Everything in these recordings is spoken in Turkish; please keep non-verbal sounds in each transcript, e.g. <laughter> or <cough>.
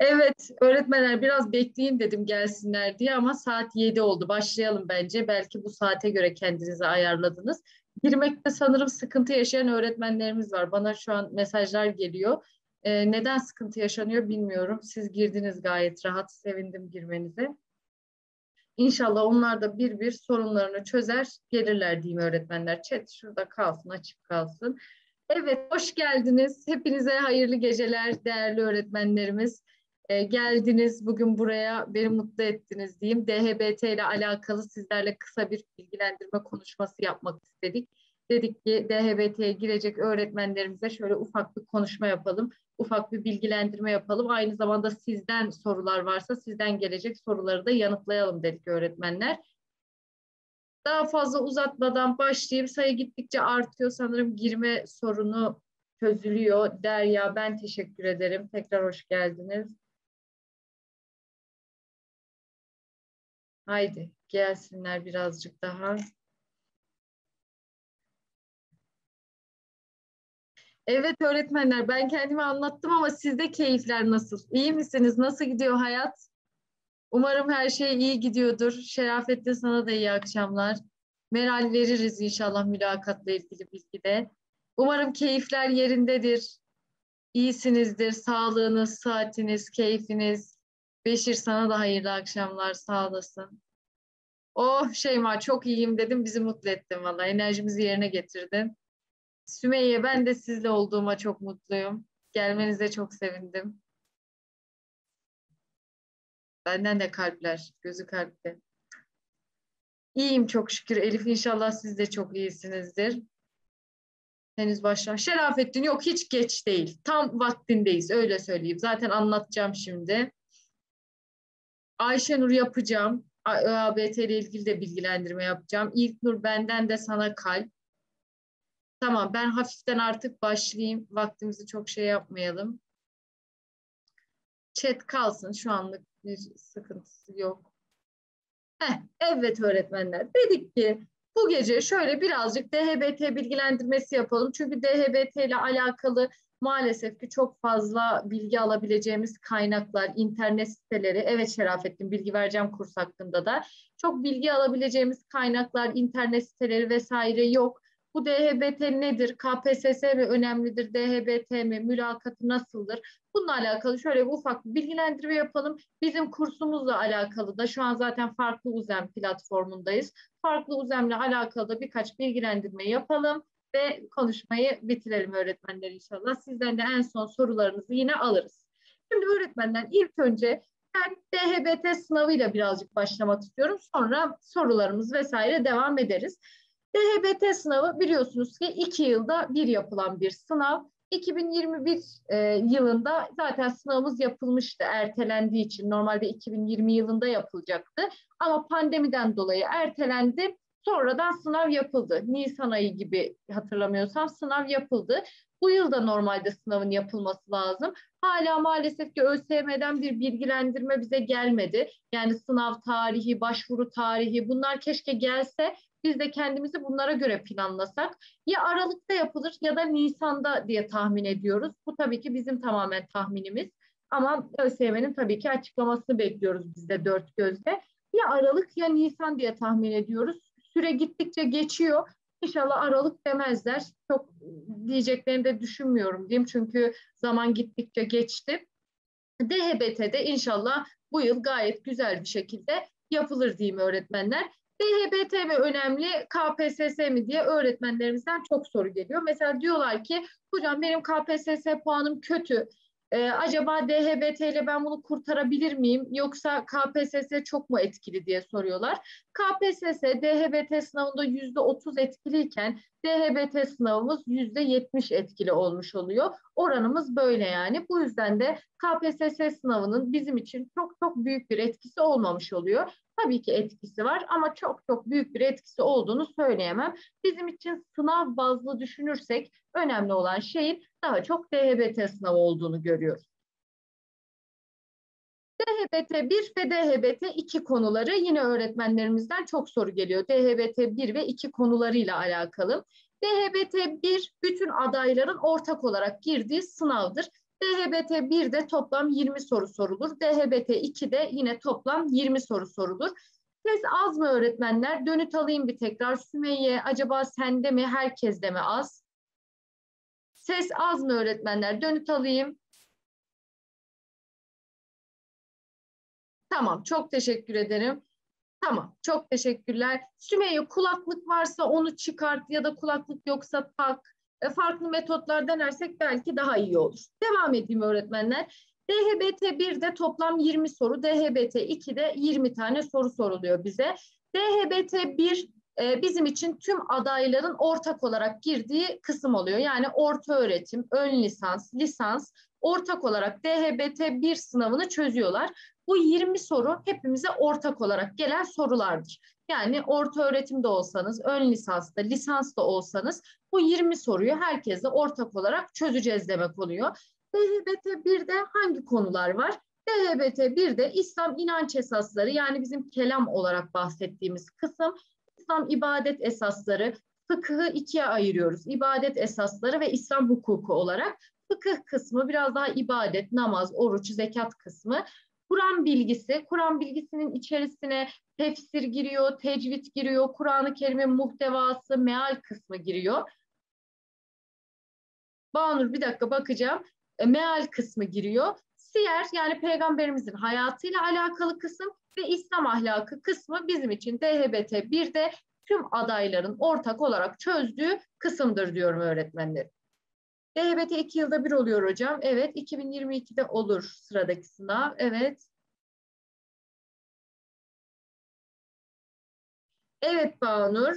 Evet, öğretmenler biraz bekleyin dedim gelsinler diye ama saat 7 oldu. Başlayalım bence. Belki bu saate göre kendinizi ayarladınız. Girmekte sanırım sıkıntı yaşayan öğretmenlerimiz var. Bana şu an mesajlar geliyor. Ee, neden sıkıntı yaşanıyor bilmiyorum. Siz girdiniz gayet rahat. Sevindim girmenize. İnşallah onlar da bir bir sorunlarını çözer, gelirler diyeyim öğretmenler. Chat şurada kalsın, açık kalsın. Evet, hoş geldiniz. Hepinize hayırlı geceler değerli öğretmenlerimiz. Ee, geldiniz bugün buraya, beni mutlu ettiniz diyeyim. DHBT ile alakalı sizlerle kısa bir bilgilendirme konuşması yapmak istedik. Dedik ki DHBT'ye girecek öğretmenlerimize şöyle ufak bir konuşma yapalım, ufak bir bilgilendirme yapalım. Aynı zamanda sizden sorular varsa sizden gelecek soruları da yanıtlayalım dedik öğretmenler. Daha fazla uzatmadan başlayayım. Sayı gittikçe artıyor sanırım girme sorunu çözülüyor. Derya ben teşekkür ederim. Tekrar hoş geldiniz. Haydi gelsinler birazcık daha. Evet öğretmenler ben kendimi anlattım ama sizde keyifler nasıl? İyi misiniz? Nasıl gidiyor hayat? Umarım her şey iyi gidiyordur. Şerafettin sana da iyi akşamlar. Meral veririz inşallah mülakatla ilgili bilgide. Umarım keyifler yerindedir. İyisinizdir. Sağlığınız, saatiniz, keyfiniz. Beşir sana da hayırlı akşamlar. Sağ olasın. Oh Şeyma çok iyiyim dedim. Bizi mutlu ettin valla. Enerjimizi yerine getirdin. Sümeyye ben de sizle olduğuma çok mutluyum. Gelmenize çok sevindim. Benden de kalpler, gözü kalpte. İyiyim çok şükür. Elif inşallah siz de çok iyisinizdir. Henüz başlam. Şerafettin yok hiç geç değil. Tam vaktindeyiz öyle söyleyeyim. Zaten anlatacağım şimdi. Ayşenur yapacağım. ÖABT ile ilgili de bilgilendirme yapacağım. İlk Nur benden de sana kalp. Tamam ben hafiften artık başlayayım. Vaktimizi çok şey yapmayalım. Chat kalsın şu anlık bir sıkıntısı yok. Heh, evet öğretmenler dedik ki bu gece şöyle birazcık DHBT bilgilendirmesi yapalım. Çünkü DHBT ile alakalı maalesef ki çok fazla bilgi alabileceğimiz kaynaklar, internet siteleri, evet Şerafettin bilgi vereceğim kurs hakkında da. Çok bilgi alabileceğimiz kaynaklar, internet siteleri vesaire yok. Bu DHBT nedir? KPSS mi önemlidir? DHBT mi? Mülakatı nasıldır? Bununla alakalı şöyle bir ufak bir bilgilendirme yapalım. Bizim kursumuzla alakalı da şu an zaten farklı UZEM platformundayız. Farklı UZEM'le alakalı da birkaç bilgilendirme yapalım ve konuşmayı bitirelim öğretmenler inşallah. Sizden de en son sorularınızı yine alırız. Şimdi öğretmenler ilk önce ben DHBT sınavıyla birazcık başlamak istiyorum. Sonra sorularımız vesaire devam ederiz. DHBT sınavı biliyorsunuz ki iki yılda bir yapılan bir sınav. 2021 e, yılında zaten sınavımız yapılmıştı ertelendiği için. Normalde 2020 yılında yapılacaktı ama pandemiden dolayı ertelendi. Sonradan sınav yapıldı. Nisan ayı gibi hatırlamıyorsam sınav yapıldı. Bu yılda normalde sınavın yapılması lazım. Hala maalesef ki ÖSYM'den bir bilgilendirme bize gelmedi. Yani sınav tarihi, başvuru tarihi bunlar keşke gelse biz de kendimizi bunlara göre planlasak. Ya Aralık'ta yapılır ya da Nisan'da diye tahmin ediyoruz. Bu tabii ki bizim tamamen tahminimiz. Ama ÖSYM'nin tabii ki açıklamasını bekliyoruz biz de dört gözle. Ya Aralık ya Nisan diye tahmin ediyoruz. Süre gittikçe geçiyor. İnşallah Aralık demezler. Çok diyeceklerini de düşünmüyorum diyeyim. Çünkü zaman gittikçe geçti. DHBT'de inşallah bu yıl gayet güzel bir şekilde yapılır diyeyim öğretmenler. DHBT mi önemli, KPSS mi diye öğretmenlerimizden çok soru geliyor. Mesela diyorlar ki hocam benim KPSS puanım kötü. Ee, acaba DHBT ile ben bunu kurtarabilir miyim yoksa KPSS çok mu etkili diye soruyorlar. KPSS DHBT sınavında yüzde otuz etkiliyken DHBT sınavımız yüzde yetmiş etkili olmuş oluyor. Oranımız böyle yani. Bu yüzden de KPSS sınavının bizim için çok çok büyük bir etkisi olmamış oluyor. Tabii ki etkisi var ama çok çok büyük bir etkisi olduğunu söyleyemem. Bizim için sınav bazlı düşünürsek önemli olan şeyin daha çok DHBT sınavı olduğunu görüyoruz. DHBT 1 ve DHBT 2 konuları yine öğretmenlerimizden çok soru geliyor. DHBT 1 ve 2 konularıyla alakalı. DHBT 1 bütün adayların ortak olarak girdiği sınavdır. DHBT 1'de toplam 20 soru sorulur. DHBT 2'de yine toplam 20 soru sorulur. Ses az mı öğretmenler? Dönüt alayım bir tekrar. Sümeyye acaba sende mi herkeste mi az? Ses az mı öğretmenler? Dönüt alayım. Tamam çok teşekkür ederim. Tamam çok teşekkürler. Sümeyye kulaklık varsa onu çıkart ya da kulaklık yoksa tak. E, farklı metotlar denersek belki daha iyi olur. Devam edeyim öğretmenler. DHBT 1'de toplam 20 soru, DHBT 2'de 20 tane soru soruluyor bize. DHBT 1 e, bizim için tüm adayların ortak olarak girdiği kısım oluyor. Yani orta öğretim, ön lisans, lisans ortak olarak DHBT 1 sınavını çözüyorlar. Bu 20 soru hepimize ortak olarak gelen sorulardır. Yani orta öğretimde olsanız, ön lisansta, lisansta olsanız bu 20 soruyu herkese ortak olarak çözeceğiz demek oluyor. DHBT 1'de hangi konular var? DHBT 1'de İslam inanç esasları yani bizim kelam olarak bahsettiğimiz kısım, İslam ibadet esasları, fıkıhı ikiye ayırıyoruz. İbadet esasları ve İslam hukuku olarak. Fıkıh kısmı biraz daha ibadet, namaz, oruç, zekat kısmı. Kur'an bilgisi, Kur'an bilgisinin içerisine tefsir giriyor, tecvid giriyor, Kur'an-ı Kerim'in muhtevası, meal kısmı giriyor. Bağnur bir dakika bakacağım. E, meal kısmı giriyor. Siyer yani peygamberimizin hayatıyla alakalı kısım ve İslam ahlakı kısmı bizim için DHBT 1'de tüm adayların ortak olarak çözdüğü kısımdır diyorum öğretmenlerim. DHBT iki yılda bir oluyor hocam. Evet 2022'de olur sıradaki sınav. Evet. Evet Bağnur.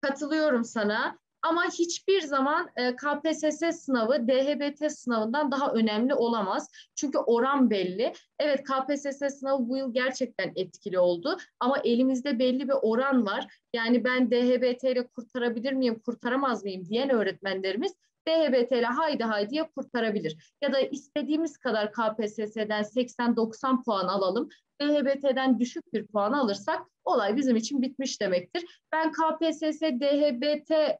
Katılıyorum sana. Ama hiçbir zaman e, KPSS sınavı DHBT sınavından daha önemli olamaz. Çünkü oran belli. Evet KPSS sınavı bu yıl gerçekten etkili oldu. Ama elimizde belli bir oran var. Yani ben DHBT ile kurtarabilir miyim, kurtaramaz mıyım diyen öğretmenlerimiz DHBT ile haydi haydiye kurtarabilir. Ya da istediğimiz kadar KPSS'den 80-90 puan alalım. DHBT'den düşük bir puan alırsak olay bizim için bitmiş demektir. Ben KPSS, DHBT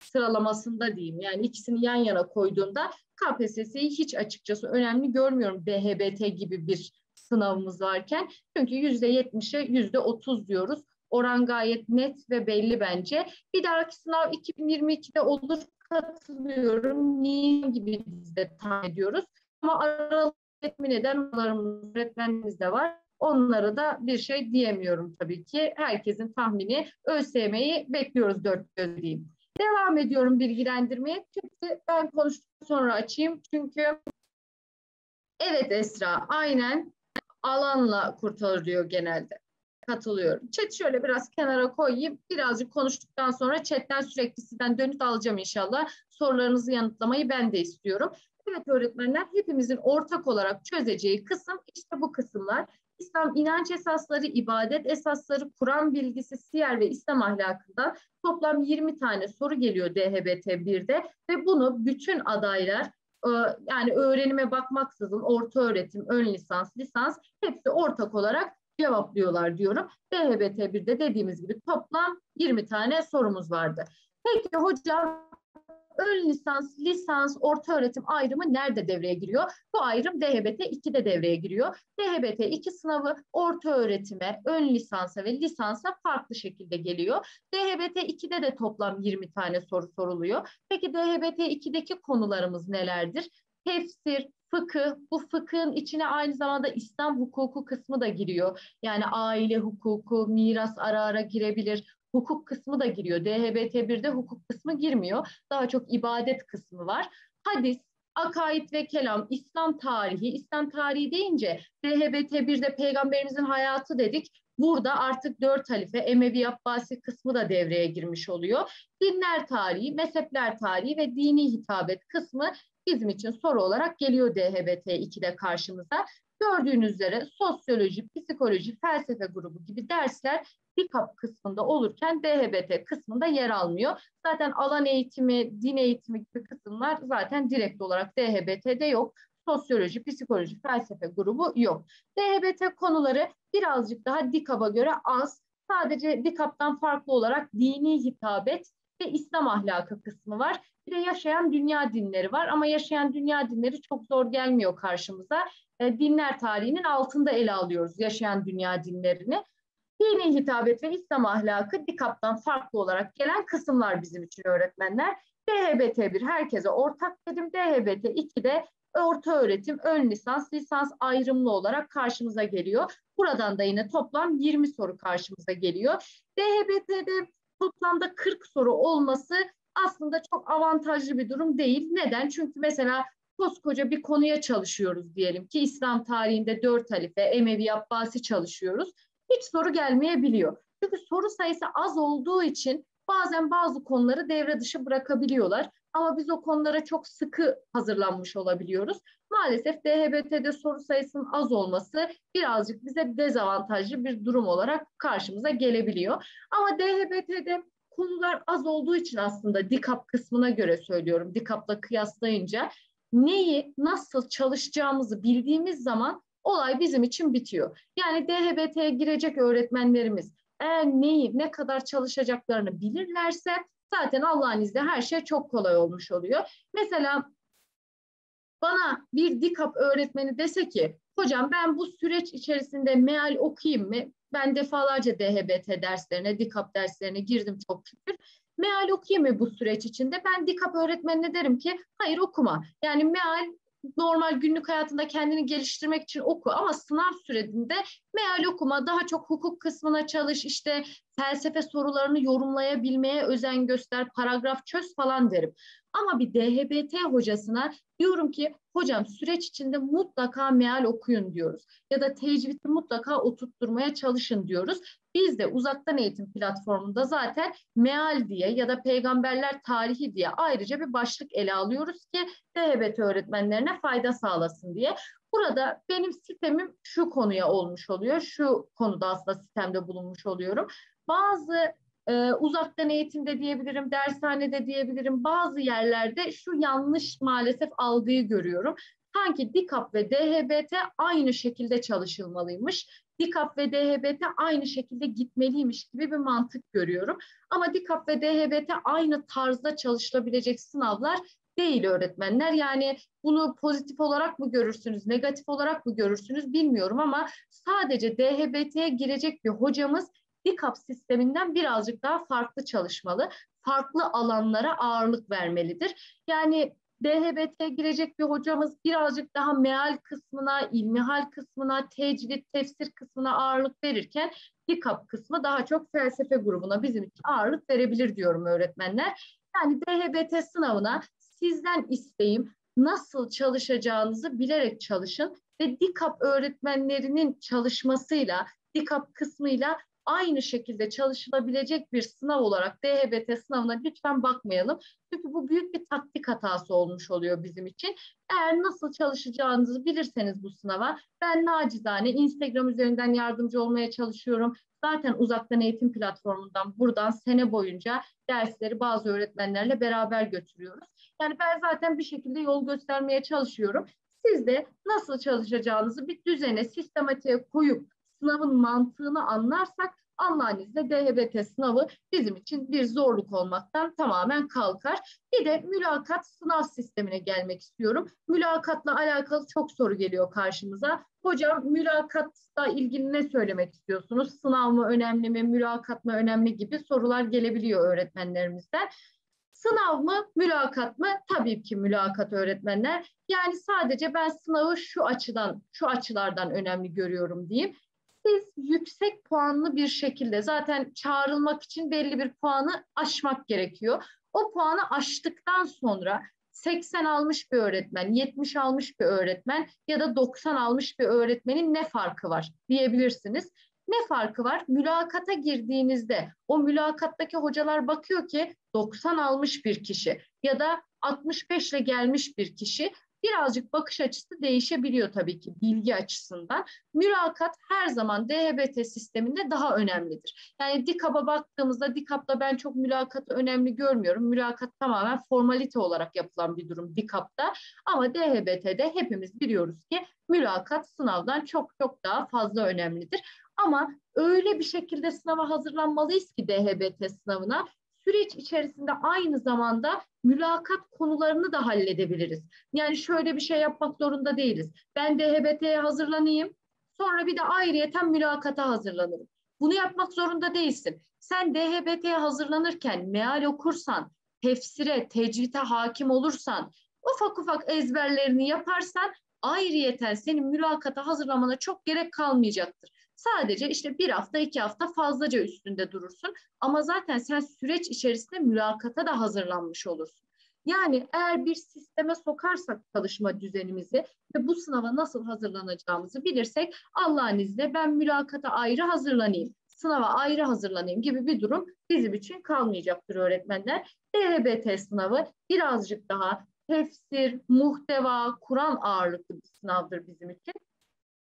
sıralamasında diyeyim. Yani ikisini yan yana koyduğumda KPSS'yi hiç açıkçası önemli görmüyorum DHBT gibi bir sınavımız varken. Çünkü yüzde yetmişe yüzde otuz diyoruz. Oran gayet net ve belli bence. Bir dahaki sınav 2022'de olur katılıyorum. Niye gibi biz de tahmin ediyoruz. Ama aralık etmin eden öğretmenimiz de var. Onlara da bir şey diyemiyorum tabii ki. Herkesin tahmini ÖSYM'yi bekliyoruz dört göz. Devam ediyorum bilgilendirmeye. Çünkü ben konuştuktan sonra açayım. Çünkü evet Esra aynen alanla kurtarır diyor genelde. Katılıyorum. Chat şöyle biraz kenara koyayım. Birazcık konuştuktan sonra chatten sürekli sizden dönüt alacağım inşallah. Sorularınızı yanıtlamayı ben de istiyorum. Evet öğretmenler hepimizin ortak olarak çözeceği kısım işte bu kısımlar. İslam inanç esasları, ibadet esasları, Kur'an bilgisi, siyer ve İslam ahlakından toplam 20 tane soru geliyor DHBT 1'de ve bunu bütün adaylar e, yani öğrenime bakmaksızın orta öğretim, ön lisans, lisans hepsi ortak olarak cevaplıyorlar diyorum. DHBT 1'de dediğimiz gibi toplam 20 tane sorumuz vardı. Peki hocam ön lisans, lisans, orta öğretim ayrımı nerede devreye giriyor? Bu ayrım DHBT 2'de devreye giriyor. DHBT 2 sınavı orta öğretime, ön lisansa ve lisansa farklı şekilde geliyor. DHBT 2'de de toplam 20 tane soru soruluyor. Peki DHBT 2'deki konularımız nelerdir? Tefsir, fıkıh, bu fıkhın içine aynı zamanda İslam hukuku kısmı da giriyor. Yani aile hukuku, miras ara ara girebilir hukuk kısmı da giriyor. DHBT 1'de hukuk kısmı girmiyor. Daha çok ibadet kısmı var. Hadis, akaid ve kelam, İslam tarihi, İslam tarihi deyince DHBT 1'de peygamberimizin hayatı dedik. Burada artık dört halife, Emevi Abbasi kısmı da devreye girmiş oluyor. Dinler tarihi, mezhepler tarihi ve dini hitabet kısmı bizim için soru olarak geliyor DHBT 2'de karşımıza. Gördüğünüz üzere sosyoloji, psikoloji, felsefe grubu gibi dersler DİKAP kısmında olurken DHBT kısmında yer almıyor. Zaten alan eğitimi, din eğitimi gibi kısımlar zaten direkt olarak DHBT'de yok. Sosyoloji, psikoloji, felsefe grubu yok. DHBT konuları birazcık daha DİKAP'a göre az. Sadece DİKAP'tan farklı olarak dini hitabet ve İslam ahlakı kısmı var. Bir de yaşayan dünya dinleri var ama yaşayan dünya dinleri çok zor gelmiyor karşımıza. E, dinler tarihinin altında ele alıyoruz yaşayan dünya dinlerini. Dini hitabet ve İslam ahlakı DİKAP'tan farklı olarak gelen kısımlar bizim için öğretmenler. DHBT1 herkese ortak dedim. DHBT2 de orta öğretim, ön lisans, lisans ayrımlı olarak karşımıza geliyor. Buradan da yine toplam 20 soru karşımıza geliyor. DHBT'de toplamda 40 soru olması aslında çok avantajlı bir durum değil. Neden? Çünkü mesela koskoca bir konuya çalışıyoruz diyelim ki İslam tarihinde dört halife, Emevi, Abbasi çalışıyoruz. Hiç soru gelmeyebiliyor. Çünkü soru sayısı az olduğu için bazen bazı konuları devre dışı bırakabiliyorlar. Ama biz o konulara çok sıkı hazırlanmış olabiliyoruz. Maalesef DHBT'de soru sayısının az olması birazcık bize dezavantajlı bir durum olarak karşımıza gelebiliyor. Ama DHBT'de konular az olduğu için aslında DİKAP kısmına göre söylüyorum. DİKAP'la kıyaslayınca neyi nasıl çalışacağımızı bildiğimiz zaman olay bizim için bitiyor. Yani DHBT'ye girecek öğretmenlerimiz eğer neyi ne kadar çalışacaklarını bilirlerse zaten Allah'ın izniyle her şey çok kolay olmuş oluyor. Mesela bana bir DİKAP öğretmeni dese ki hocam ben bu süreç içerisinde meal okuyayım mı? Ben defalarca DHBT derslerine, DİKAP derslerine girdim çok şükür. Meal okuyayım mı bu süreç içinde? Ben DİKAP öğretmenine derim ki hayır okuma. Yani meal normal günlük hayatında kendini geliştirmek için oku ama sınav sürecinde meal okuma, daha çok hukuk kısmına çalış, işte felsefe sorularını yorumlayabilmeye özen göster, paragraf çöz falan derim. Ama bir DHBT hocasına diyorum ki hocam süreç içinde mutlaka meal okuyun diyoruz. Ya da tecvidi mutlaka oturtturmaya çalışın diyoruz. Biz de uzaktan eğitim platformunda zaten meal diye ya da peygamberler tarihi diye ayrıca bir başlık ele alıyoruz ki DHBT öğretmenlerine fayda sağlasın diye. Burada benim sistemim şu konuya olmuş oluyor. Şu konuda aslında sistemde bulunmuş oluyorum. Bazı e, uzaktan eğitimde diyebilirim, dershanede diyebilirim. Bazı yerlerde şu yanlış maalesef algıyı görüyorum. Sanki DİKAP ve DHBT aynı şekilde çalışılmalıymış. DİKAP ve DHBT aynı şekilde gitmeliymiş gibi bir mantık görüyorum. Ama DİKAP ve DHBT aynı tarzda çalışılabilecek sınavlar değil öğretmenler. Yani bunu pozitif olarak mı görürsünüz, negatif olarak mı görürsünüz bilmiyorum ama sadece DHBT'ye girecek bir hocamız DİKAP sisteminden birazcık daha farklı çalışmalı. Farklı alanlara ağırlık vermelidir. Yani DHBT'ye girecek bir hocamız birazcık daha meal kısmına, ilmihal kısmına, tecvid, tefsir kısmına ağırlık verirken DİKAP kısmı daha çok felsefe grubuna bizim için ağırlık verebilir diyorum öğretmenler. Yani DHBT sınavına sizden isteğim nasıl çalışacağınızı bilerek çalışın ve DİKAP öğretmenlerinin çalışmasıyla, DİKAP kısmıyla aynı şekilde çalışılabilecek bir sınav olarak DHBT sınavına lütfen bakmayalım. Çünkü bu büyük bir taktik hatası olmuş oluyor bizim için. Eğer nasıl çalışacağınızı bilirseniz bu sınava ben nacizane Instagram üzerinden yardımcı olmaya çalışıyorum. Zaten uzaktan eğitim platformundan buradan sene boyunca dersleri bazı öğretmenlerle beraber götürüyoruz. Yani ben zaten bir şekilde yol göstermeye çalışıyorum. Siz de nasıl çalışacağınızı bir düzene, sistematiğe koyup sınavın mantığını anlarsak Allah'ın izniyle DHBT sınavı bizim için bir zorluk olmaktan tamamen kalkar. Bir de mülakat sınav sistemine gelmek istiyorum. Mülakatla alakalı çok soru geliyor karşımıza. Hocam mülakatla ilgili ne söylemek istiyorsunuz? Sınav mı önemli mi, mülakat mı önemli gibi sorular gelebiliyor öğretmenlerimizden. Sınav mı, mülakat mı? Tabii ki mülakat öğretmenler. Yani sadece ben sınavı şu açıdan, şu açılardan önemli görüyorum diyeyim siz yüksek puanlı bir şekilde zaten çağrılmak için belli bir puanı aşmak gerekiyor. O puanı aştıktan sonra 80 almış bir öğretmen, 70 almış bir öğretmen ya da 90 almış bir öğretmenin ne farkı var diyebilirsiniz. Ne farkı var? Mülakata girdiğinizde o mülakattaki hocalar bakıyor ki 90 almış bir kişi ya da 65 ile gelmiş bir kişi birazcık bakış açısı değişebiliyor tabii ki bilgi açısından. Mülakat her zaman DHBT sisteminde daha önemlidir. Yani DİKAP'a baktığımızda DİKAP'ta ben çok mülakatı önemli görmüyorum. Mülakat tamamen formalite olarak yapılan bir durum DİKAP'ta. Ama DHBT'de hepimiz biliyoruz ki mülakat sınavdan çok çok daha fazla önemlidir. Ama öyle bir şekilde sınava hazırlanmalıyız ki DHBT sınavına süreç içerisinde aynı zamanda mülakat konularını da halledebiliriz. Yani şöyle bir şey yapmak zorunda değiliz. Ben DHBT'ye hazırlanayım, sonra bir de ayrıyeten mülakata hazırlanırım. Bunu yapmak zorunda değilsin. Sen DHBT'ye hazırlanırken meal okursan, tefsire, tecvite hakim olursan, ufak ufak ezberlerini yaparsan ayrıyeten senin mülakata hazırlamana çok gerek kalmayacaktır. Sadece işte bir hafta iki hafta fazlaca üstünde durursun ama zaten sen süreç içerisinde mülakata da hazırlanmış olursun. Yani eğer bir sisteme sokarsak çalışma düzenimizi ve bu sınava nasıl hazırlanacağımızı bilirsek Allah'ın izniyle ben mülakata ayrı hazırlanayım, sınava ayrı hazırlanayım gibi bir durum bizim için kalmayacaktır öğretmenler. DHBT sınavı birazcık daha tefsir, muhteva, Kur'an ağırlıklı bir sınavdır bizim için.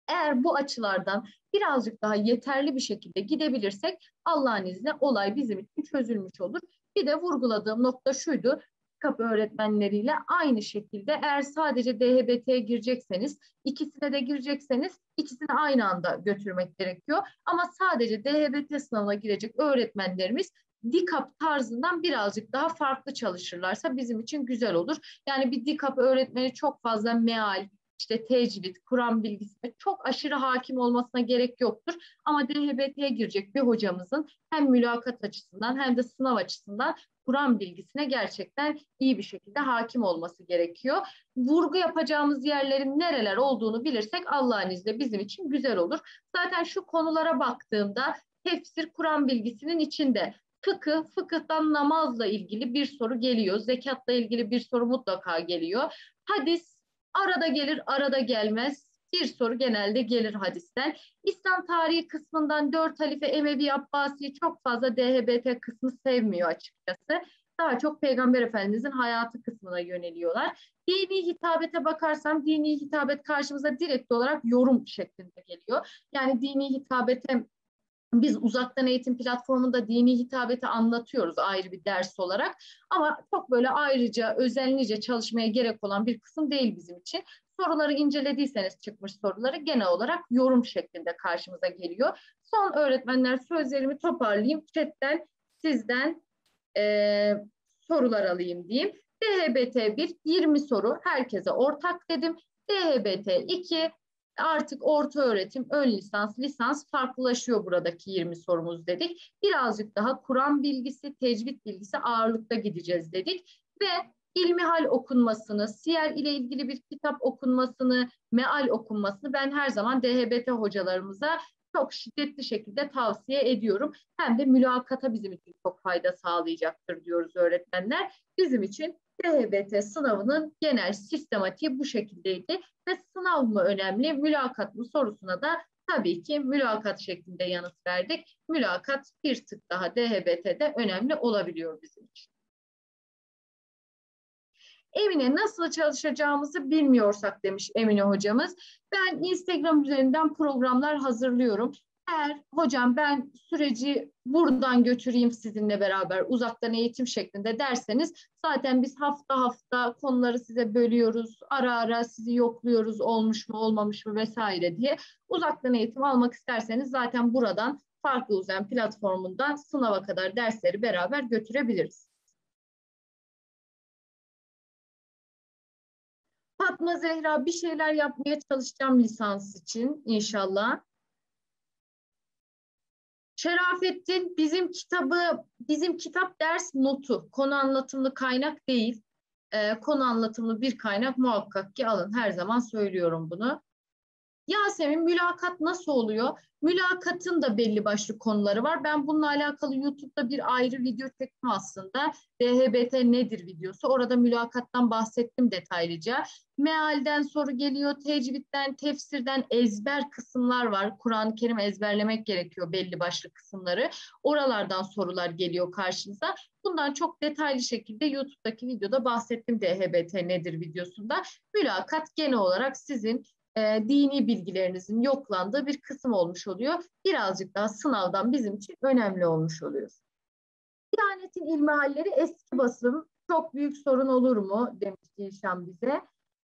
Eğer bu açılardan birazcık daha yeterli bir şekilde gidebilirsek Allah'ın izniyle olay bizim için çözülmüş olur. Bir de vurguladığım nokta şuydu. Kapı öğretmenleriyle aynı şekilde eğer sadece DHBT'ye girecekseniz, ikisine de girecekseniz ikisini aynı anda götürmek gerekiyor. Ama sadece DHBT sınavına girecek öğretmenlerimiz DİKAP tarzından birazcık daha farklı çalışırlarsa bizim için güzel olur. Yani bir DİKAP öğretmeni çok fazla meal, işte tecvid, Kur'an bilgisine çok aşırı hakim olmasına gerek yoktur. Ama DHBT'ye girecek bir hocamızın hem mülakat açısından hem de sınav açısından Kur'an bilgisine gerçekten iyi bir şekilde hakim olması gerekiyor. Vurgu yapacağımız yerlerin nereler olduğunu bilirsek Allah'ın izniyle bizim için güzel olur. Zaten şu konulara baktığımda tefsir Kur'an bilgisinin içinde fıkıh, fıkıhtan namazla ilgili bir soru geliyor. Zekatla ilgili bir soru mutlaka geliyor. Hadis arada gelir, arada gelmez. Bir soru genelde gelir hadisten. İslam tarihi kısmından dört halife Emevi Abbasi çok fazla DHBT kısmı sevmiyor açıkçası. Daha çok Peygamber Efendimizin hayatı kısmına yöneliyorlar. Dini hitabete bakarsam dini hitabet karşımıza direkt olarak yorum şeklinde geliyor. Yani dini hitabete biz uzaktan eğitim platformunda dini hitabeti anlatıyoruz ayrı bir ders olarak ama çok böyle ayrıca özenlice çalışmaya gerek olan bir kısım değil bizim için. Soruları incelediyseniz çıkmış soruları genel olarak yorum şeklinde karşımıza geliyor. Son öğretmenler sözlerimi toparlayayım. Chatten sizden e, sorular alayım diyeyim. DHBT 1 20 soru herkese ortak dedim. DHBT 2 artık orta öğretim, ön lisans, lisans farklılaşıyor buradaki 20 sorumuz dedik. Birazcık daha Kur'an bilgisi, tecvid bilgisi ağırlıkta gideceğiz dedik. Ve ilmihal okunmasını, siyer ile ilgili bir kitap okunmasını, meal okunmasını ben her zaman DHBT hocalarımıza çok şiddetli şekilde tavsiye ediyorum. Hem de mülakata bizim için çok fayda sağlayacaktır diyoruz öğretmenler. Bizim için DHBT sınavının genel sistematiği bu şekildeydi ve sınav mı önemli, mülakat mı sorusuna da tabii ki mülakat şeklinde yanıt verdik. Mülakat bir tık daha DHBT'de önemli olabiliyor bizim için. Emine nasıl çalışacağımızı bilmiyorsak demiş Emine hocamız. Ben Instagram üzerinden programlar hazırlıyorum. Eğer hocam ben süreci buradan götüreyim sizinle beraber uzaktan eğitim şeklinde derseniz zaten biz hafta hafta konuları size bölüyoruz. Ara ara sizi yokluyoruz olmuş mu olmamış mı vesaire diye. Uzaktan eğitim almak isterseniz zaten buradan farklı uzun platformundan sınava kadar dersleri beraber götürebiliriz. Fatma Zehra bir şeyler yapmaya çalışacağım lisans için inşallah. Şerafettin bizim kitabı, bizim kitap ders notu, konu anlatımlı kaynak değil. E, konu anlatımlı bir kaynak muhakkak ki alın. Her zaman söylüyorum bunu. Yasemin mülakat nasıl oluyor? Mülakatın da belli başlı konuları var. Ben bununla alakalı YouTube'da bir ayrı video çektim aslında. DHBT nedir videosu. Orada mülakattan bahsettim detaylıca. Mealden soru geliyor, tecvitten, tefsirden ezber kısımlar var. Kur'an-ı Kerim ezberlemek gerekiyor belli başlı kısımları. Oralardan sorular geliyor karşınıza. Bundan çok detaylı şekilde YouTube'daki videoda bahsettim DHBT nedir videosunda. Mülakat genel olarak sizin e, dini bilgilerinizin yoklandığı bir kısım olmuş oluyor. Birazcık daha sınavdan bizim için önemli olmuş oluyor. Diyanetin ilmihalleri eski basım çok büyük sorun olur mu demiş Dilşan bize.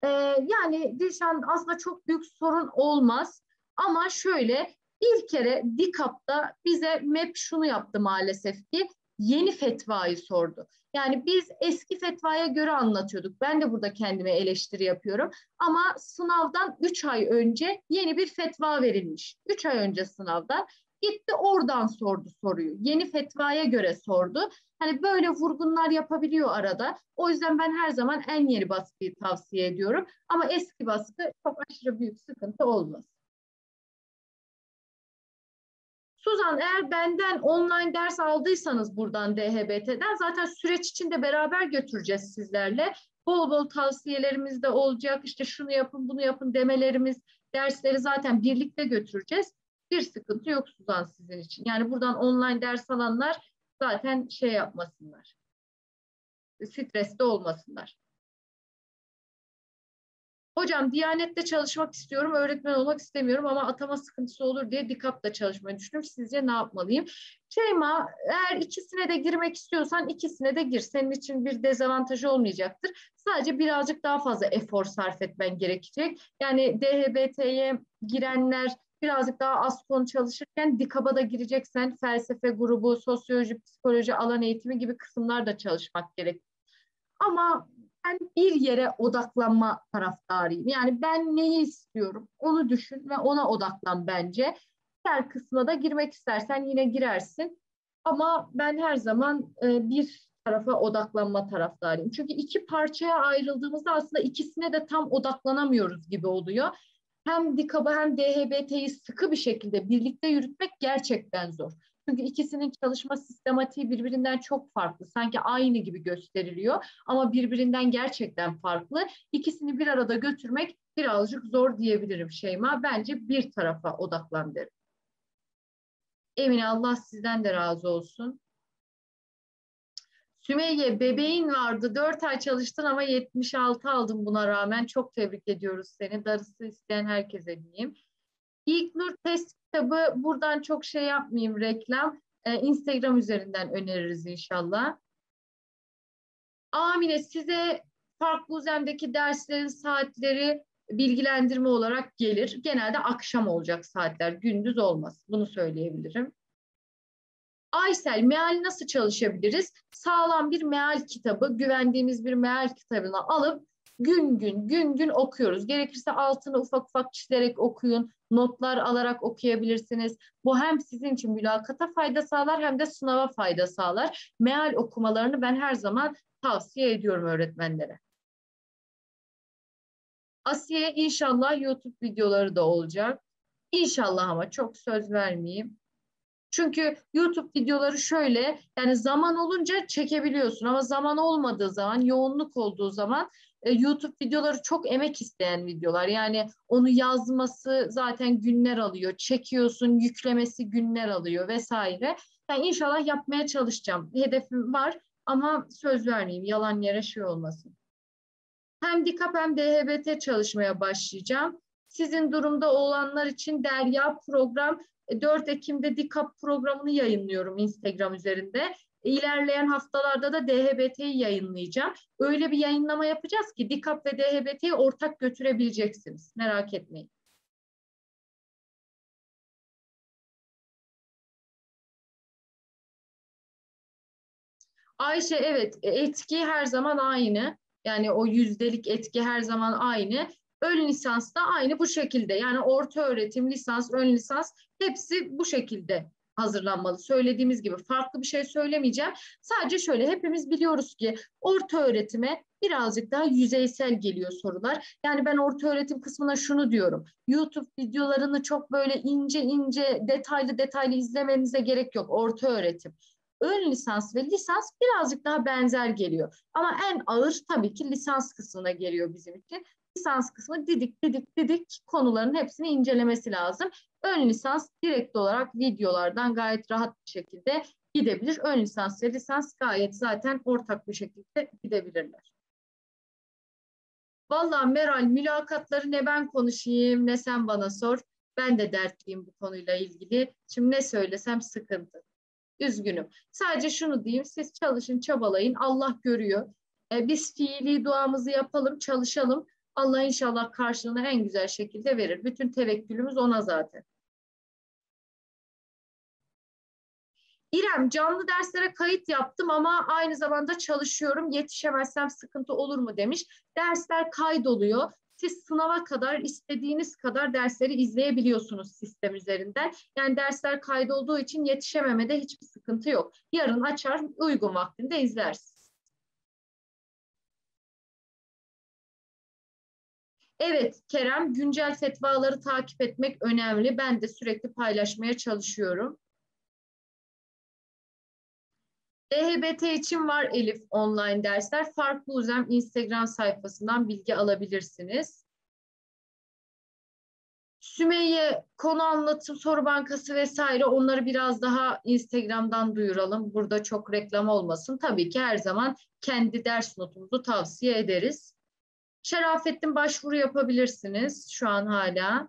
E, yani Dilşan aslında çok büyük sorun olmaz ama şöyle bir kere DİKAP'ta bize MEP şunu yaptı maalesef ki yeni fetvayı sordu. Yani biz eski fetvaya göre anlatıyorduk. Ben de burada kendime eleştiri yapıyorum. Ama sınavdan 3 ay önce yeni bir fetva verilmiş. 3 ay önce sınavdan gitti oradan sordu soruyu. Yeni fetvaya göre sordu. Hani böyle vurgunlar yapabiliyor arada. O yüzden ben her zaman en yeni baskıyı tavsiye ediyorum. Ama eski baskı çok aşırı büyük sıkıntı olmaz. Suzan eğer benden online ders aldıysanız buradan DHBT'den zaten süreç içinde beraber götüreceğiz sizlerle. Bol bol tavsiyelerimiz de olacak. İşte şunu yapın bunu yapın demelerimiz dersleri zaten birlikte götüreceğiz. Bir sıkıntı yok Suzan sizin için. Yani buradan online ders alanlar zaten şey yapmasınlar. Stresli olmasınlar. Hocam Diyanet'te çalışmak istiyorum, öğretmen olmak istemiyorum ama atama sıkıntısı olur diye DİKAP'ta çalışmayı düşünüyorum. Sizce ne yapmalıyım? Şeyma, eğer ikisine de girmek istiyorsan ikisine de gir. Senin için bir dezavantajı olmayacaktır. Sadece birazcık daha fazla efor sarf etmen gerekecek. Yani DHBT'ye girenler birazcık daha az konu çalışırken DİKAP'a da gireceksen felsefe grubu, sosyoloji, psikoloji, alan eğitimi gibi kısımlar da çalışmak gerek. Ama ben bir yere odaklanma taraftarıyım. Yani ben neyi istiyorum onu düşün ve ona odaklan bence. Diğer kısma da girmek istersen yine girersin. Ama ben her zaman e, bir tarafa odaklanma taraftarıyım. Çünkü iki parçaya ayrıldığımızda aslında ikisine de tam odaklanamıyoruz gibi oluyor. Hem DİKAB'ı hem DHBT'yi sıkı bir şekilde birlikte yürütmek gerçekten zor. Çünkü ikisinin çalışma sistematiği birbirinden çok farklı. Sanki aynı gibi gösteriliyor ama birbirinden gerçekten farklı. İkisini bir arada götürmek birazcık zor diyebilirim Şeyma. Bence bir tarafa odaklan derim. Emine Allah sizden de razı olsun. Sümeyye bebeğin vardı. Dört ay çalıştın ama 76 aldım buna rağmen. Çok tebrik ediyoruz seni. Darısı isteyen herkese diyeyim. İlknur test kitabı buradan çok şey yapmayayım reklam. Ee, Instagram üzerinden öneririz inşallah. Amine size farklı uzemdeki derslerin saatleri bilgilendirme olarak gelir. Genelde akşam olacak saatler, gündüz olmaz. Bunu söyleyebilirim. Aysel, meal nasıl çalışabiliriz? Sağlam bir meal kitabı, güvendiğimiz bir meal kitabını alıp gün gün gün gün okuyoruz. Gerekirse altını ufak ufak çizerek okuyun, notlar alarak okuyabilirsiniz. Bu hem sizin için mülakata fayda sağlar hem de sınava fayda sağlar. Meal okumalarını ben her zaman tavsiye ediyorum öğretmenlere. Asiye inşallah YouTube videoları da olacak. İnşallah ama çok söz vermeyeyim. Çünkü YouTube videoları şöyle yani zaman olunca çekebiliyorsun ama zaman olmadığı zaman yoğunluk olduğu zaman e, YouTube videoları çok emek isteyen videolar. Yani onu yazması zaten günler alıyor. Çekiyorsun, yüklemesi günler alıyor vesaire. Yani inşallah yapmaya çalışacağım. Hedefim var ama söz vermeyeyim. Yalan yere şey olmasın. Hem DİKAP hem DHBT çalışmaya başlayacağım. Sizin durumda olanlar için Derya program 4 e, Ekim'de DİKAP programını yayınlıyorum Instagram üzerinde. İlerleyen haftalarda da DHBT'yi yayınlayacağım. Öyle bir yayınlama yapacağız ki DİKAP ve DHBT'yi ortak götürebileceksiniz. Merak etmeyin. Ayşe evet e, etki her zaman aynı. Yani o yüzdelik etki her zaman aynı. Ön lisans da aynı bu şekilde. Yani orta öğretim, lisans, ön lisans hepsi bu şekilde hazırlanmalı. Söylediğimiz gibi farklı bir şey söylemeyeceğim. Sadece şöyle hepimiz biliyoruz ki orta öğretime birazcık daha yüzeysel geliyor sorular. Yani ben orta öğretim kısmına şunu diyorum. YouTube videolarını çok böyle ince ince detaylı detaylı izlemenize gerek yok orta öğretim. Ön lisans ve lisans birazcık daha benzer geliyor. Ama en ağır tabii ki lisans kısmına geliyor bizim için lisans kısmı didik didik didik konuların hepsini incelemesi lazım. Ön lisans direkt olarak videolardan gayet rahat bir şekilde gidebilir. Ön lisans ve lisans gayet zaten ortak bir şekilde gidebilirler. Vallahi Meral mülakatları ne ben konuşayım ne sen bana sor. Ben de dertliyim bu konuyla ilgili. Şimdi ne söylesem sıkıntı. Üzgünüm. Sadece şunu diyeyim. Siz çalışın, çabalayın. Allah görüyor. E, biz fiili duamızı yapalım, çalışalım. Allah inşallah karşılığını en güzel şekilde verir. Bütün tevekkülümüz ona zaten. İrem canlı derslere kayıt yaptım ama aynı zamanda çalışıyorum. Yetişemezsem sıkıntı olur mu demiş. Dersler kaydoluyor. Siz sınava kadar istediğiniz kadar dersleri izleyebiliyorsunuz sistem üzerinden. Yani dersler kaydolduğu için yetişememede hiçbir sıkıntı yok. Yarın açar uygun vaktinde izlersiniz. Evet Kerem, güncel fetvaları takip etmek önemli. Ben de sürekli paylaşmaya çalışıyorum. DHBT için var Elif online dersler. Farklı Uzem Instagram sayfasından bilgi alabilirsiniz. Sümeyye konu anlatım, soru bankası vesaire onları biraz daha Instagram'dan duyuralım. Burada çok reklam olmasın. Tabii ki her zaman kendi ders notumuzu tavsiye ederiz. Şerafettin başvuru yapabilirsiniz şu an hala.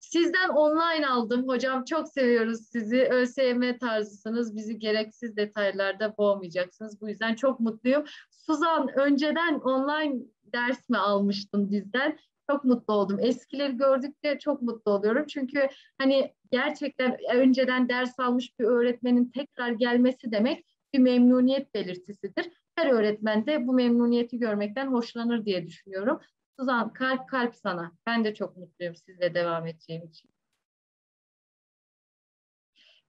Sizden online aldım hocam. Çok seviyoruz sizi. ÖSYM tarzısınız. Bizi gereksiz detaylarda boğmayacaksınız. Bu yüzden çok mutluyum. Suzan önceden online ders mi almıştın bizden? Çok mutlu oldum. Eskileri gördükçe çok mutlu oluyorum. Çünkü hani gerçekten önceden ders almış bir öğretmenin tekrar gelmesi demek bir memnuniyet belirtisidir. Her öğretmen de bu memnuniyeti görmekten hoşlanır diye düşünüyorum. Suzan kalp kalp sana. Ben de çok mutluyum sizle devam edeceğim için.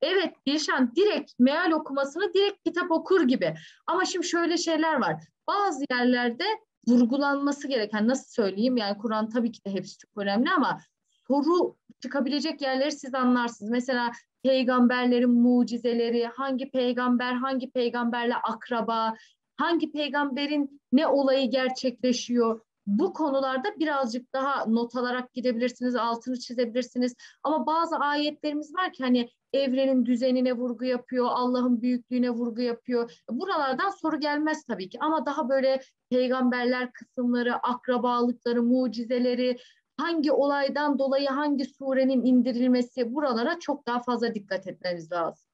Evet Dilşan direkt meal okumasını direkt kitap okur gibi. Ama şimdi şöyle şeyler var. Bazı yerlerde vurgulanması gereken nasıl söyleyeyim yani Kur'an tabii ki de hepsi çok önemli ama soru çıkabilecek yerleri siz anlarsınız. Mesela peygamberlerin mucizeleri, hangi peygamber hangi peygamberle akraba, hangi peygamberin ne olayı gerçekleşiyor, bu konularda birazcık daha not alarak gidebilirsiniz, altını çizebilirsiniz. Ama bazı ayetlerimiz var ki hani evrenin düzenine vurgu yapıyor, Allah'ın büyüklüğüne vurgu yapıyor. Buralardan soru gelmez tabii ki ama daha böyle peygamberler kısımları, akrabalıkları, mucizeleri, hangi olaydan dolayı hangi surenin indirilmesi buralara çok daha fazla dikkat etmemiz lazım.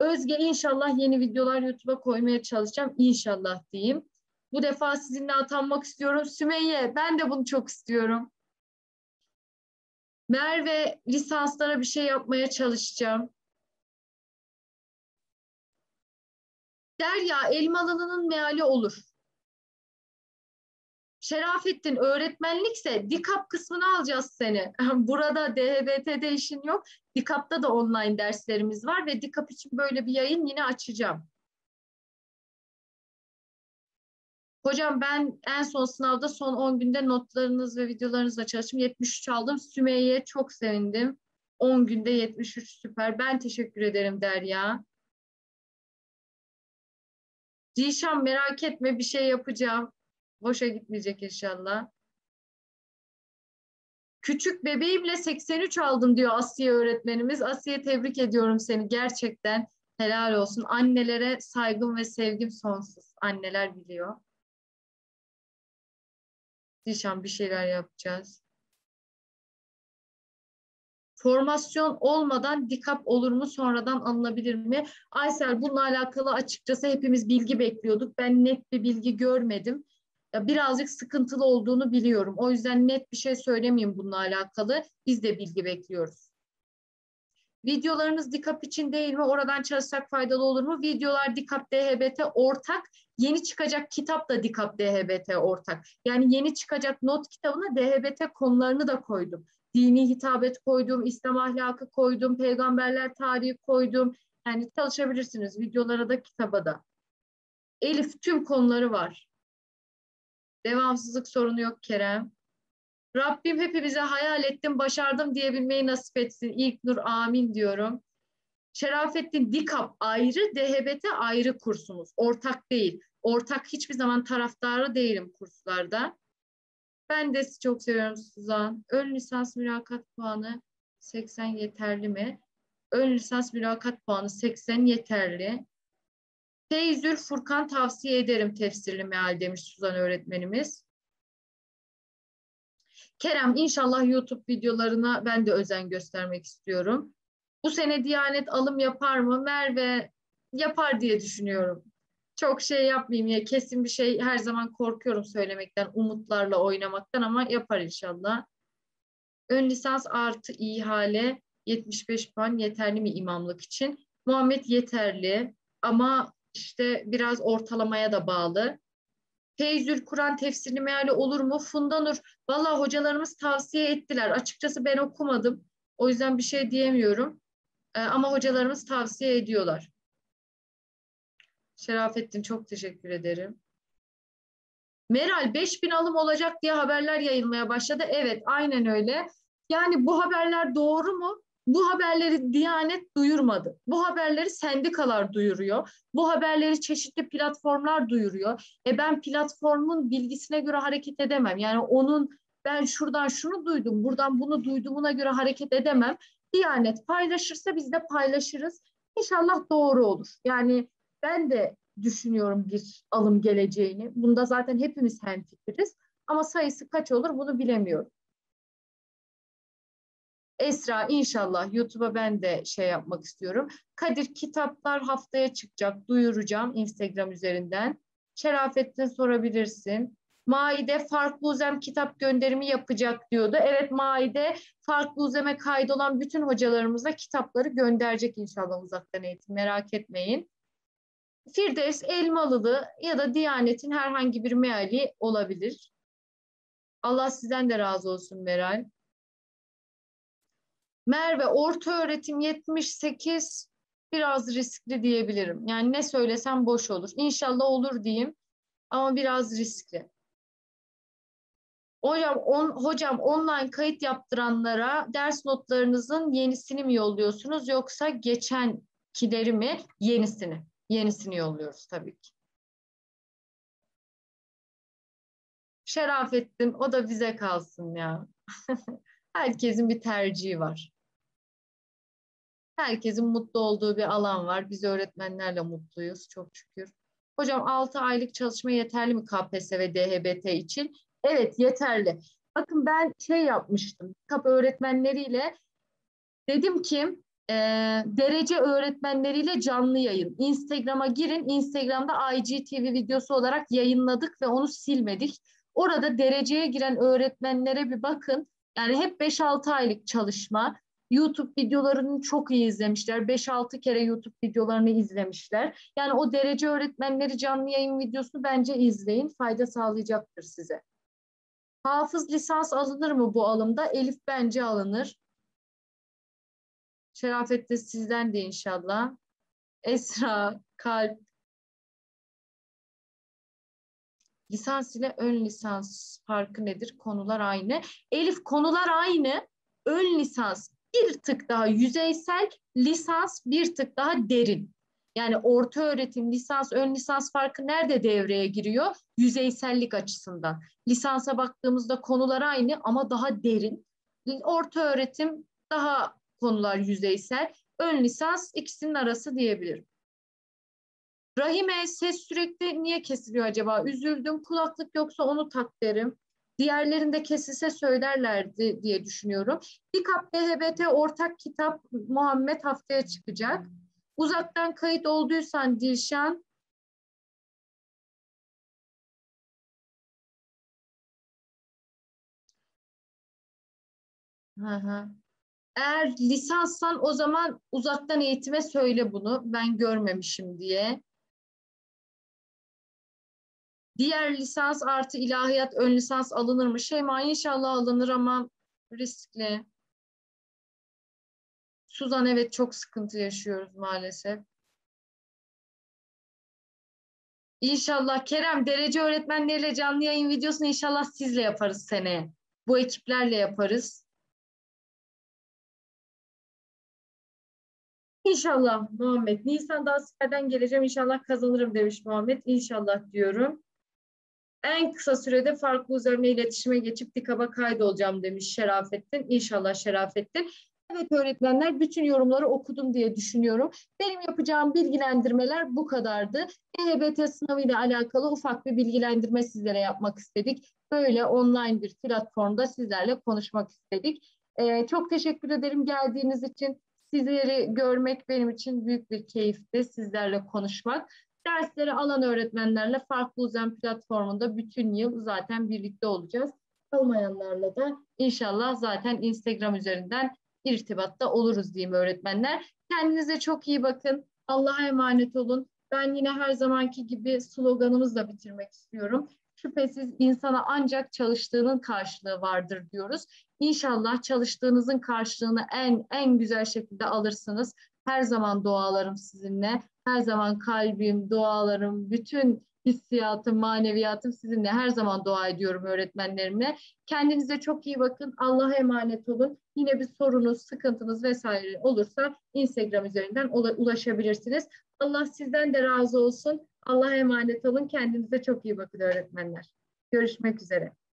Özge inşallah yeni videolar YouTube'a koymaya çalışacağım. İnşallah diyeyim. Bu defa sizinle atanmak istiyorum. Sümeyye ben de bunu çok istiyorum. Merve lisanslara bir şey yapmaya çalışacağım. Derya Elmalı'nın meali olur. Şerafettin öğretmenlikse DİKAP kısmını alacağız seni. <laughs> Burada DHBT'de işin yok. DİKAP'ta da online derslerimiz var ve DİKAP için böyle bir yayın yine açacağım. Hocam ben en son sınavda son 10 günde notlarınız ve videolarınızla çalıştım. 73 aldım. Sümeyye çok sevindim. 10 günde 73 süper. Ben teşekkür ederim Derya. Zişan merak etme bir şey yapacağım. Boşa gitmeyecek inşallah. Küçük bebeğimle 83 aldım diyor Asiye öğretmenimiz. Asiye tebrik ediyorum seni gerçekten. Helal olsun. Annelere saygım ve sevgim sonsuz. Anneler biliyor. Zişan bir şeyler yapacağız. Formasyon olmadan dikap olur mu sonradan alınabilir mi? Aysel bununla alakalı açıkçası hepimiz bilgi bekliyorduk. Ben net bir bilgi görmedim. Birazcık sıkıntılı olduğunu biliyorum. O yüzden net bir şey söylemeyeyim bununla alakalı. Biz de bilgi bekliyoruz. Videolarınız DİKAP için değil mi? Oradan çalışsak faydalı olur mu? Videolar DİKAP DHBT ortak. Yeni çıkacak kitap da DİKAP DHBT ortak. Yani yeni çıkacak not kitabına DHBT konularını da koydum. Dini hitabet koydum, İslam ahlakı koydum, peygamberler tarihi koydum. Yani çalışabilirsiniz videolara da kitaba da. Elif tüm konuları var. Devamsızlık sorunu yok Kerem. Rabbim hepimize hayal ettim, başardım diyebilmeyi nasip etsin. İlk nur amin diyorum. Şerafettin Dikap ayrı, DHBT ayrı kursumuz. Ortak değil. Ortak hiçbir zaman taraftarı değilim kurslarda. Ben de sizi çok seviyorum Suzan. Ön lisans mülakat puanı 80 yeterli mi? Ön lisans mülakat puanı 80 yeterli. Teyzül Furkan tavsiye ederim tefsirli meal demiş Suzan öğretmenimiz. Kerem inşallah YouTube videolarına ben de özen göstermek istiyorum. Bu sene Diyanet alım yapar mı? Merve yapar diye düşünüyorum. Çok şey yapmayayım ya kesin bir şey her zaman korkuyorum söylemekten, umutlarla oynamaktan ama yapar inşallah. Ön lisans artı ihale 75 puan yeterli mi imamlık için? Muhammed yeterli ama işte biraz ortalamaya da bağlı. Feyzül Kur'an tefsirli meali olur mu? Funda Nur, valla hocalarımız tavsiye ettiler. Açıkçası ben okumadım. O yüzden bir şey diyemiyorum. Ee, ama hocalarımız tavsiye ediyorlar. Şerafettin çok teşekkür ederim. Meral 5000 alım olacak diye haberler yayılmaya başladı. Evet aynen öyle. Yani bu haberler doğru mu? Bu haberleri Diyanet duyurmadı. Bu haberleri sendikalar duyuruyor. Bu haberleri çeşitli platformlar duyuruyor. E ben platformun bilgisine göre hareket edemem. Yani onun ben şuradan şunu duydum, buradan bunu duyduğumuna göre hareket edemem. Diyanet paylaşırsa biz de paylaşırız. İnşallah doğru olur. Yani ben de düşünüyorum bir alım geleceğini. Bunda zaten hepimiz hemfikiriz. Ama sayısı kaç olur bunu bilemiyorum. Esra inşallah YouTube'a ben de şey yapmak istiyorum. Kadir kitaplar haftaya çıkacak. Duyuracağım Instagram üzerinden. Şerafettin sorabilirsin. Maide farklı uzem kitap gönderimi yapacak diyordu. Evet Maide farklı uzeme kaydolan bütün hocalarımıza kitapları gönderecek inşallah uzaktan eğitim merak etmeyin. Firdevs Elmalılı ya da Diyanet'in herhangi bir meali olabilir. Allah sizden de razı olsun Meral. Merve orta öğretim 78 biraz riskli diyebilirim. Yani ne söylesem boş olur. İnşallah olur diyeyim ama biraz riskli. Hocam, on, hocam online kayıt yaptıranlara ders notlarınızın yenisini mi yolluyorsunuz yoksa geçenkileri mi yenisini? Yenisini yolluyoruz tabii ki. Şerafettin o da bize kalsın ya. <laughs> Herkesin bir tercihi var. Herkesin mutlu olduğu bir alan var. Biz öğretmenlerle mutluyuz çok şükür. Hocam 6 aylık çalışma yeterli mi KPSS ve DHBT için? Evet yeterli. Bakın ben şey yapmıştım. Kap öğretmenleriyle dedim ki e, derece öğretmenleriyle canlı yayın. Instagram'a girin. Instagram'da IGTV videosu olarak yayınladık ve onu silmedik. Orada dereceye giren öğretmenlere bir bakın. Yani hep 5-6 aylık çalışma. YouTube videolarını çok iyi izlemişler. 5-6 kere YouTube videolarını izlemişler. Yani o derece öğretmenleri canlı yayın videosunu bence izleyin. Fayda sağlayacaktır size. Hafız lisans alınır mı bu alımda? Elif bence alınır. Şerafettin sizden de inşallah. Esra, Kalp. Lisans ile ön lisans farkı nedir? Konular aynı. Elif konular aynı. Ön lisans bir tık daha yüzeysel, lisans bir tık daha derin. Yani orta öğretim, lisans, ön lisans farkı nerede devreye giriyor? Yüzeysellik açısından. Lisansa baktığımızda konular aynı ama daha derin. Orta öğretim daha konular yüzeysel. Ön lisans ikisinin arası diyebilirim. Rahime ses sürekli niye kesiliyor acaba? Üzüldüm kulaklık yoksa onu tak derim. Diğerlerinde kesilse söylerlerdi diye düşünüyorum. Dikap DHBT ortak kitap Muhammed haftaya çıkacak. Uzaktan kayıt olduysan Dilşan Hı hı. Eğer lisanssan o zaman uzaktan eğitime söyle bunu. Ben görmemişim diye. Diğer lisans artı ilahiyat ön lisans alınır mı? Şeyma inşallah alınır ama riskli. Suzan evet çok sıkıntı yaşıyoruz maalesef. İnşallah Kerem derece öğretmenleriyle canlı yayın videosunu inşallah sizle yaparız seneye. Bu ekiplerle yaparız. İnşallah Muhammed. Nisan'da askerden geleceğim. İnşallah kazanırım demiş Muhammed. İnşallah diyorum. En kısa sürede farklı üzerine iletişime geçip dikaba kaydolacağım demiş Şerafettin. İnşallah Şerafettin. Evet öğretmenler bütün yorumları okudum diye düşünüyorum. Benim yapacağım bilgilendirmeler bu kadardı. EHBT sınavı ile alakalı ufak bir bilgilendirme sizlere yapmak istedik. Böyle online bir platformda sizlerle konuşmak istedik. Ee, çok teşekkür ederim geldiğiniz için. Sizleri görmek benim için büyük bir keyifti sizlerle konuşmak. Dersleri alan öğretmenlerle farklı uzam platformunda bütün yıl zaten birlikte olacağız. Olmayanlarla da inşallah zaten Instagram üzerinden irtibatta oluruz diyeyim öğretmenler. Kendinize çok iyi bakın. Allah'a emanet olun. Ben yine her zamanki gibi sloganımızla bitirmek istiyorum. Şüphesiz insana ancak çalıştığının karşılığı vardır diyoruz. İnşallah çalıştığınızın karşılığını en en güzel şekilde alırsınız. Her zaman dualarım sizinle. Her zaman kalbim, dualarım, bütün hissiyatım, maneviyatım sizinle. Her zaman dua ediyorum öğretmenlerimle. Kendinize çok iyi bakın. Allah'a emanet olun. Yine bir sorunuz, sıkıntınız vesaire olursa Instagram üzerinden ulaşabilirsiniz. Allah sizden de razı olsun. Allah'a emanet olun. Kendinize çok iyi bakın öğretmenler. Görüşmek üzere.